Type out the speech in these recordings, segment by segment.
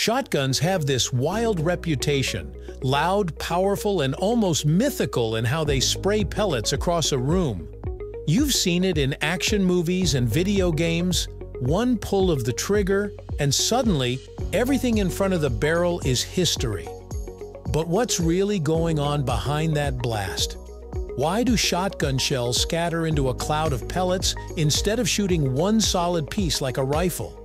Shotguns have this wild reputation, loud, powerful, and almost mythical in how they spray pellets across a room. You've seen it in action movies and video games, one pull of the trigger, and suddenly, everything in front of the barrel is history. But what's really going on behind that blast? Why do shotgun shells scatter into a cloud of pellets instead of shooting one solid piece like a rifle?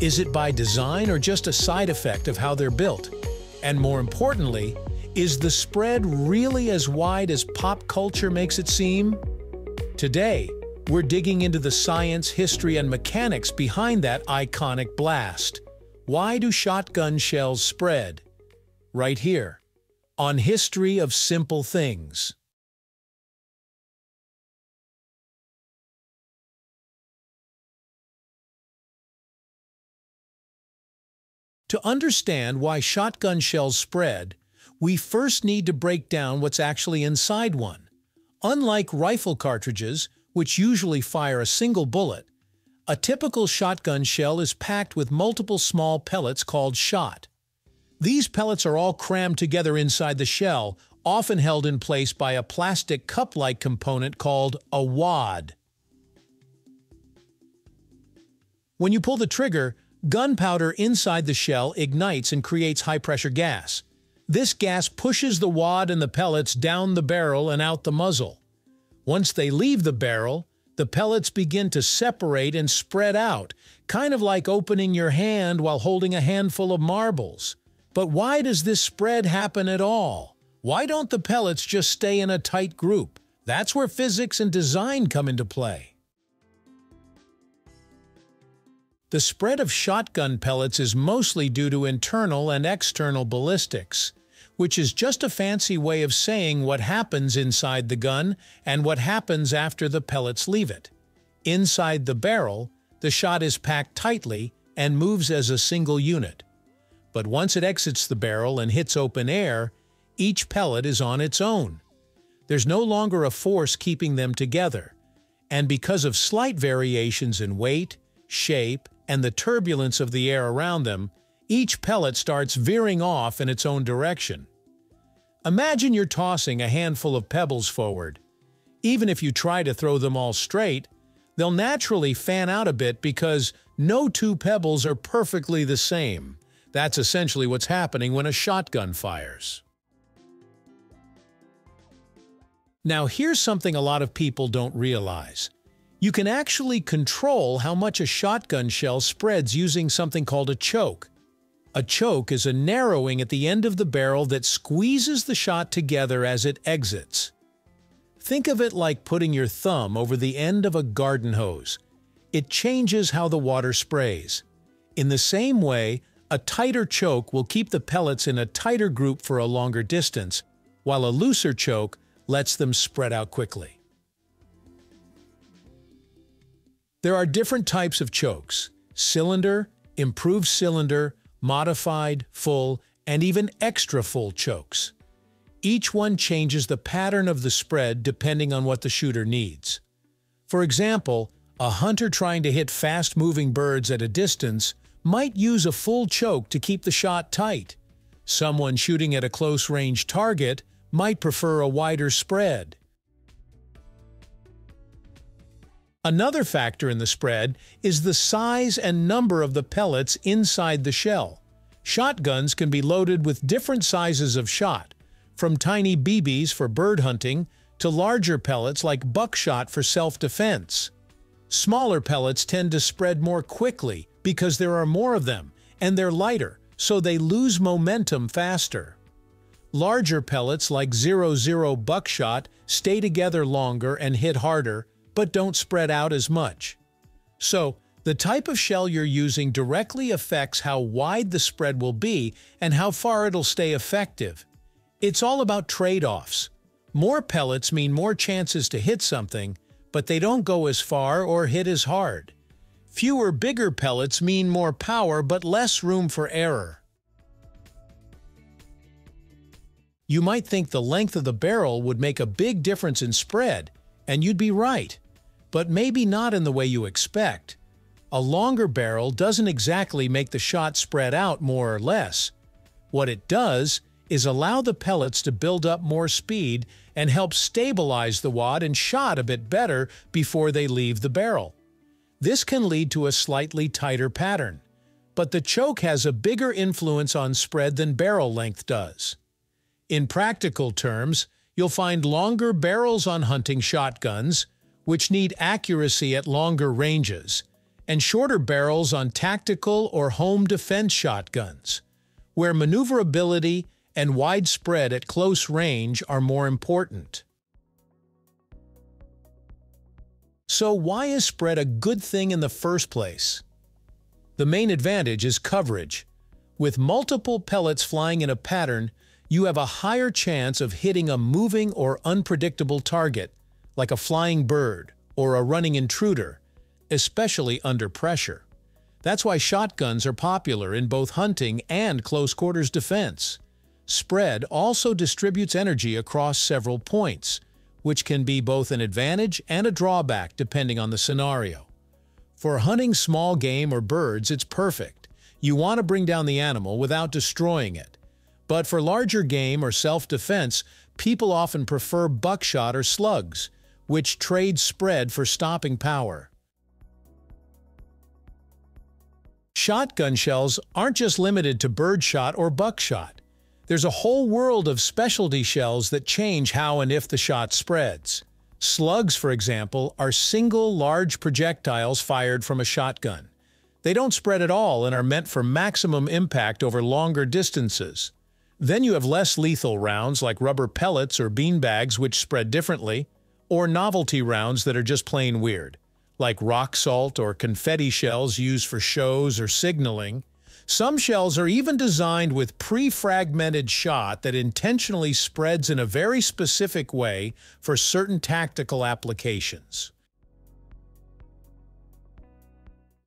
Is it by design or just a side effect of how they're built? And more importantly, is the spread really as wide as pop culture makes it seem? Today, we're digging into the science, history, and mechanics behind that iconic blast. Why do shotgun shells spread? Right here, on History of Simple Things. To understand why shotgun shells spread, we first need to break down what's actually inside one. Unlike rifle cartridges, which usually fire a single bullet, a typical shotgun shell is packed with multiple small pellets called shot. These pellets are all crammed together inside the shell, often held in place by a plastic cup-like component called a wad. When you pull the trigger, Gunpowder inside the shell ignites and creates high-pressure gas. This gas pushes the wad and the pellets down the barrel and out the muzzle. Once they leave the barrel, the pellets begin to separate and spread out, kind of like opening your hand while holding a handful of marbles. But why does this spread happen at all? Why don't the pellets just stay in a tight group? That's where physics and design come into play. The spread of shotgun pellets is mostly due to internal and external ballistics, which is just a fancy way of saying what happens inside the gun and what happens after the pellets leave it. Inside the barrel, the shot is packed tightly and moves as a single unit. But once it exits the barrel and hits open air, each pellet is on its own. There's no longer a force keeping them together, and because of slight variations in weight, shape, and the turbulence of the air around them, each pellet starts veering off in its own direction. Imagine you're tossing a handful of pebbles forward. Even if you try to throw them all straight, they'll naturally fan out a bit because no two pebbles are perfectly the same. That's essentially what's happening when a shotgun fires. Now here's something a lot of people don't realize. You can actually control how much a shotgun shell spreads using something called a choke. A choke is a narrowing at the end of the barrel that squeezes the shot together as it exits. Think of it like putting your thumb over the end of a garden hose. It changes how the water sprays. In the same way, a tighter choke will keep the pellets in a tighter group for a longer distance, while a looser choke lets them spread out quickly. There are different types of chokes cylinder, improved cylinder, modified, full, and even extra full chokes. Each one changes the pattern of the spread depending on what the shooter needs. For example, a hunter trying to hit fast-moving birds at a distance might use a full choke to keep the shot tight. Someone shooting at a close-range target might prefer a wider spread. Another factor in the spread is the size and number of the pellets inside the shell. Shotguns can be loaded with different sizes of shot, from tiny BBs for bird hunting to larger pellets like buckshot for self-defense. Smaller pellets tend to spread more quickly because there are more of them, and they're lighter, so they lose momentum faster. Larger pellets like 00 buckshot stay together longer and hit harder, but don't spread out as much. So, the type of shell you're using directly affects how wide the spread will be and how far it'll stay effective. It's all about trade-offs. More pellets mean more chances to hit something, but they don't go as far or hit as hard. Fewer bigger pellets mean more power but less room for error. You might think the length of the barrel would make a big difference in spread, and you'd be right but maybe not in the way you expect. A longer barrel doesn't exactly make the shot spread out more or less. What it does is allow the pellets to build up more speed and help stabilize the wad and shot a bit better before they leave the barrel. This can lead to a slightly tighter pattern, but the choke has a bigger influence on spread than barrel length does. In practical terms, you'll find longer barrels on hunting shotguns, which need accuracy at longer ranges, and shorter barrels on tactical or home defense shotguns, where maneuverability and widespread at close range are more important. So why is spread a good thing in the first place? The main advantage is coverage. With multiple pellets flying in a pattern, you have a higher chance of hitting a moving or unpredictable target, like a flying bird or a running intruder, especially under pressure. That's why shotguns are popular in both hunting and close-quarters defense. Spread also distributes energy across several points, which can be both an advantage and a drawback depending on the scenario. For hunting small game or birds, it's perfect. You want to bring down the animal without destroying it. But for larger game or self-defense, people often prefer buckshot or slugs, which trade spread for stopping power. Shotgun shells aren't just limited to birdshot or buckshot. There's a whole world of specialty shells that change how and if the shot spreads. Slugs, for example, are single large projectiles fired from a shotgun. They don't spread at all and are meant for maximum impact over longer distances. Then you have less lethal rounds like rubber pellets or beanbags which spread differently, or novelty rounds that are just plain weird, like rock salt or confetti shells used for shows or signaling, some shells are even designed with pre-fragmented shot that intentionally spreads in a very specific way for certain tactical applications.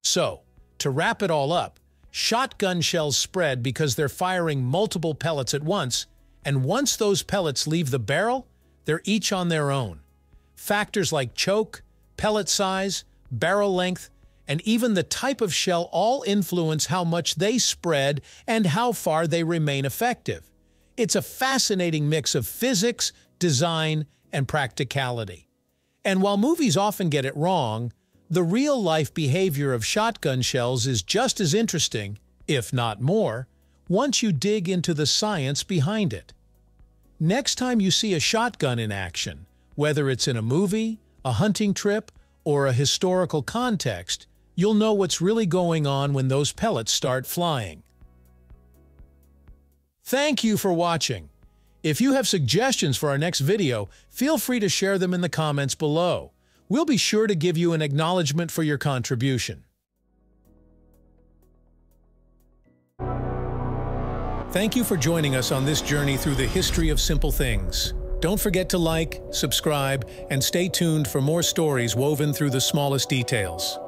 So, to wrap it all up, shotgun shells spread because they're firing multiple pellets at once, and once those pellets leave the barrel, they're each on their own. Factors like choke, pellet size, barrel length, and even the type of shell all influence how much they spread and how far they remain effective. It's a fascinating mix of physics, design, and practicality. And while movies often get it wrong, the real-life behavior of shotgun shells is just as interesting, if not more, once you dig into the science behind it. Next time you see a shotgun in action, whether it's in a movie, a hunting trip, or a historical context, you'll know what's really going on when those pellets start flying. Thank you for watching. If you have suggestions for our next video, feel free to share them in the comments below. We'll be sure to give you an acknowledgement for your contribution. Thank you for joining us on this journey through the history of simple things. Don't forget to like, subscribe, and stay tuned for more stories woven through the smallest details.